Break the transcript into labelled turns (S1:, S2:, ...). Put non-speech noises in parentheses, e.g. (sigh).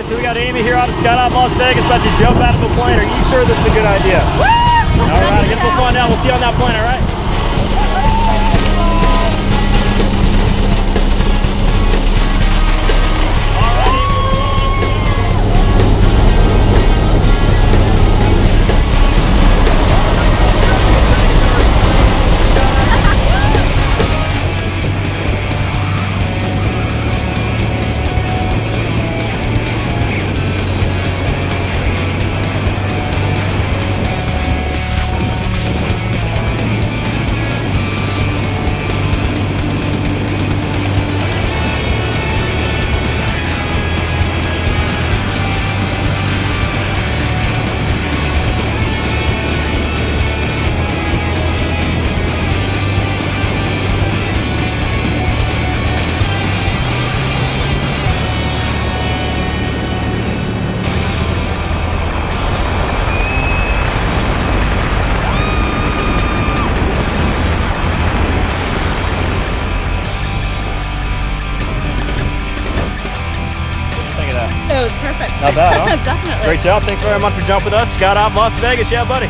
S1: right, so we got Amy here out of Skydive Las Vegas about to jump out of a plane. Are you sure this is a good idea? All right, I guess we'll find out. We'll
S2: It was perfect.
S1: Not bad, huh? (laughs)
S2: Definitely.
S1: Great job. Thanks very much for jumping with us. Skydive Las Vegas. Yeah, buddy.